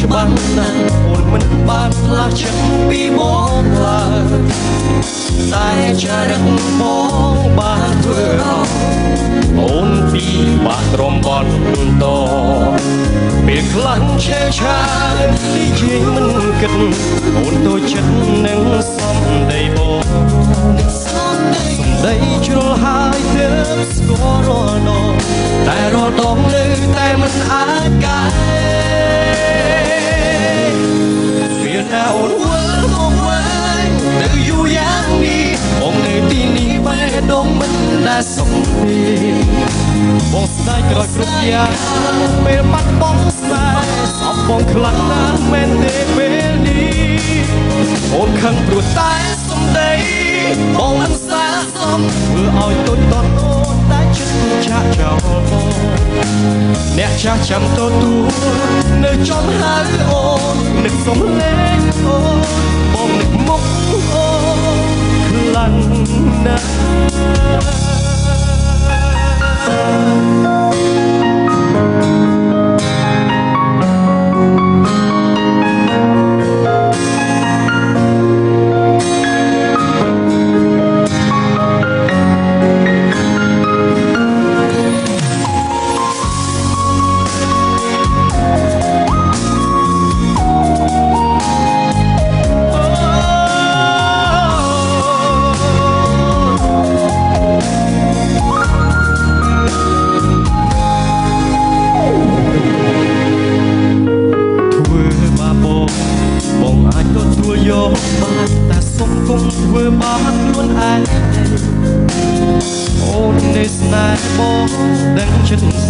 ច្បាស់ណាស់អូនមិនបានផ្លាស់ចិត្តពីបងឡើយតែចារឹកបងបានធ្វើឲ្យអូនពីបាក់រំបត់តពេលខ្លាំងឆេវឆាយទីជាមិនគិតអូនទៅចិត្តនឹងសំដីបងសំដី ជ្រុលហើយទើបស្គាល់រាល់ដងតែរាល់ដងនៅតែមិនអាចកែវាណាអូនវិលមកវិញនៅយូរយ៉ាងនេះបងនៅទីនេះបេះដូងមិនដែលសុខទេបងស្ដាយក្រោយគ្រប់យ៉ាងពេលបាត់បង់ស្នេហ៍សពបងខ្លាំងណាស់មែនទេពេលនេះអូនខឹងព្រោះតែសំដីបងមិនសា សមធ្វើឲ្យទុនតតអូនតែចិត្តចាក់ចោលបងអ្នកចាស់ចាំទទួលនៅចំហៅអូននឹកសំលេងអូនបងនឹកមុខអូនខ្លាំងណា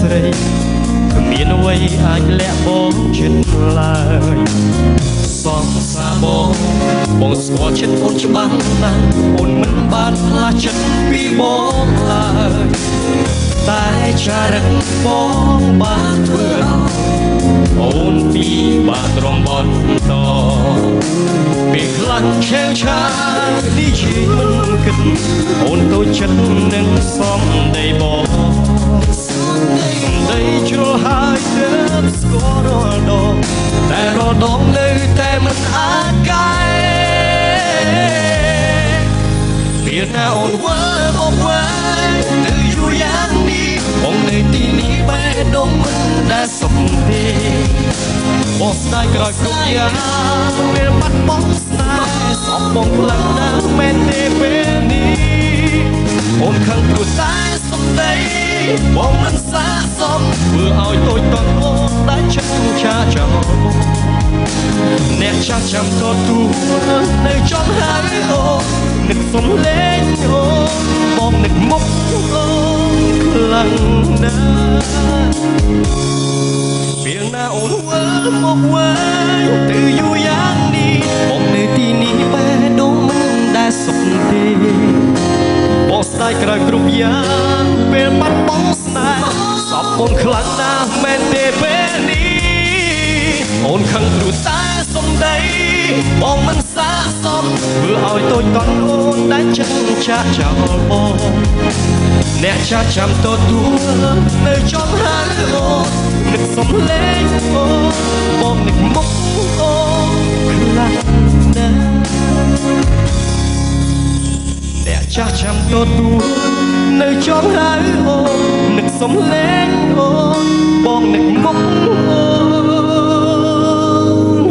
ស្រីគ្មានអ្វីអាចលាក់បងចិត្តឡើយសងសាបងបងស្គាល់ចិត្តអូនច្បាស់ណាស់អូនមិនបានផ្លាស់ចិត្តពីបងឡើយតែចារឹកបងបានធ្វើឲ្យអូនពីបាក់រំបត់តពេលខ្លាំងឆេវឆាយនេះជាមិនគិតអូនទៅចិត្តនឹងសំដីបងសំ ដីជ្រុលហើយទើបស្គាល់រាល់ដងតែរាល់ដងនៅតែមិនអាចកែពេលណាអូនវិលមកវិញទៅយូរយ៉ាងនេះបងនៅទីនេះបេះដូងមិនដែលសុខទេបងស្ដាយក្រោយគ្រប់យ៉ាងពេលបាត់បង់ស្នេហ៍សពបងខ្លាំងណាស់មែនទេពេលនេះអូនខឹងព្រោះតែសំដី បងមិនសាសមធ្វើឲ្យតូចតូចអូនដែលចិត្តឆាចោលបងអ្នកចាស់ចាំទទួលនៅចំហើយអូនឹកសំលេងអូបងនឹកមុខអូខ្លាំងណាស់ពេលណាអូនវិលមកវិញទៅយូរយ៉ាងនេះបងនៅទីនេះបេះដូងមិនដែលសុខទេបងស្ដាយក្រោយគ្រប់យ៉ាង ពេលបាត់បង់ស្នេហ៍សពអូនខ្លាំងណាស់មែនទេពេលនេះអូនខឹងព្រោះតែសំដីបងមិនសាសមធ្វើឲ្យតូចតន់អូនដែលចិត្តចាក់ចោលបងអ្នកចាស់ចាំទទួលនៅចំហានអូននឹកសំលេងអូនបងនឹកមុខអូនខ្លាំងណាស់អ្នកចាស់ចាំទទួល នៅចំហានអូននឹកសំលេងអូនបងនឹកមុខអូន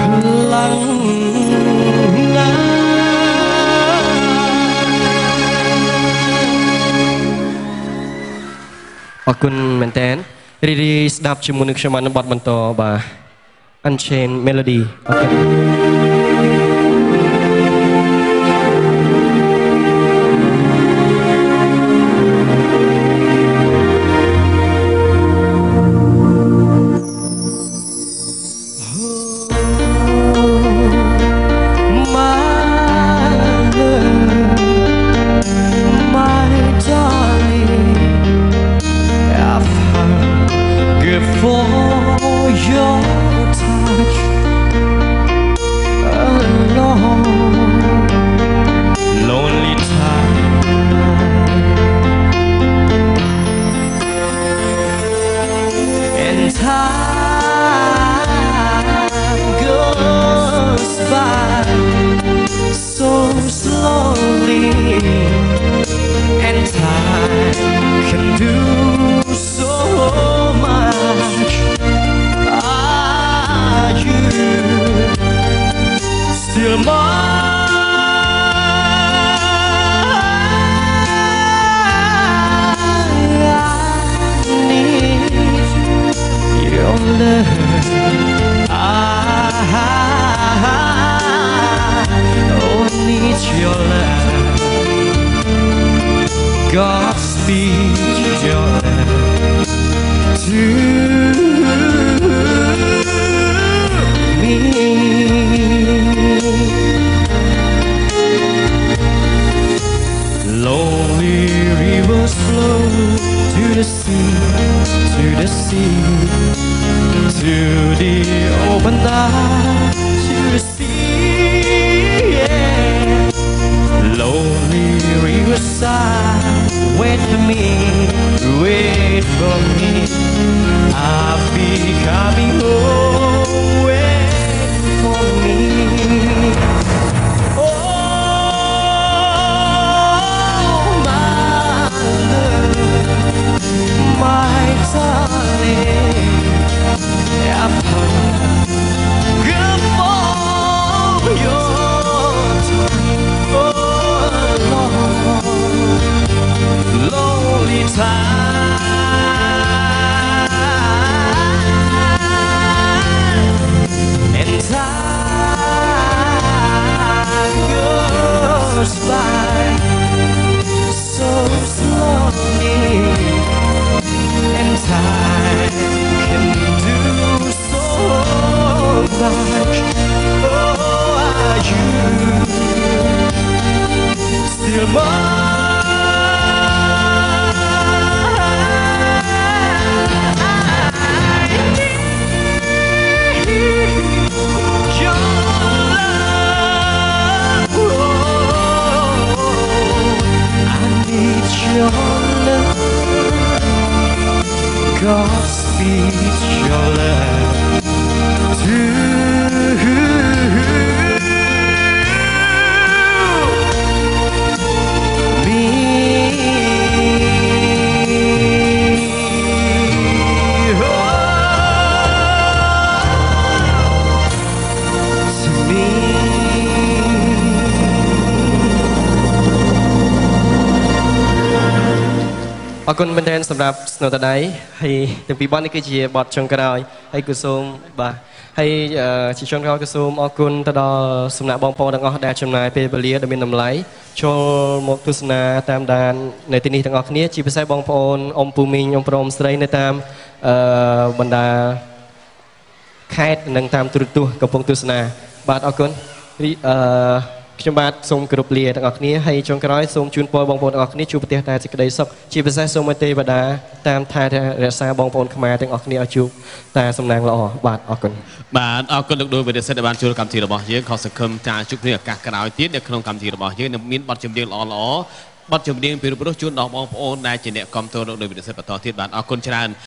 ខ្លាំងណាស់អរគុណមែនតើរីរីស្ដាប់ជាមួយនឹងខ្ញុំបានបတ်បន្តបាទ Unchained Melody អរគុណ I oh, need your love. Godspeed អរគុណមែនទែនសម្រាប់ស្នូតដៃហើយទាំងពីរបទនេះគឺជាបទចុងក្រោយហើយគឺសូមបាទហើយអឺជាចុងក្រោយគឺសូមអរគុណទៅដល់សំណាក់បងប្អូនទាំងអស់ដែលចំណាយពេលវេលាដ៏មានតម្លៃចូលមកទស្សនាតាមដាននៅទីនេះទាំងអស់គ្នាជាពិសេសបងប្អូនអ៊ំពូមីងអ៊ំប្រុសអ៊ំស្រីនៅតាមអឺបណ្ដាខេត្តនិងតាមទូរទស្សន៍កំពុងទស្សនាបាទអរគុណរីអឺ ខ្ញុំបាទសូមគោរពលាទាំងអស់គ្នាហើយចុងក្រោយសូមជូនពរបងប្អូនទាំងអស់គ្នាជួបប្រទេសតែសេចក្តីសុខជាពិសេសសូមឲ្យទេវតាតាមថែរក្សាបងប្អូនខ្មែរទាំងអស់គ្នាឲ្យជួបតែសំណាងល្អបាទអរគុណបាទអរគុណលោកដួលវិរិសិទ្ធដែលបានចូលកម្មវិធីរបស់យើងខសសង្ឃឹមថាជួបគ្នាឱកាសក្រោយទៀតនៅក្នុងកម្មវិធីរបស់យើងនឹងមានបទចម្រៀងល្អល្អៗបទចម្រៀងពីរូបរស់ជូនដល់បងប្អូនដែលជាអ្នកគាំទ្រលោកដួលវិរិសិទ្ធបន្តទៀតបាទអរគុណច្រើន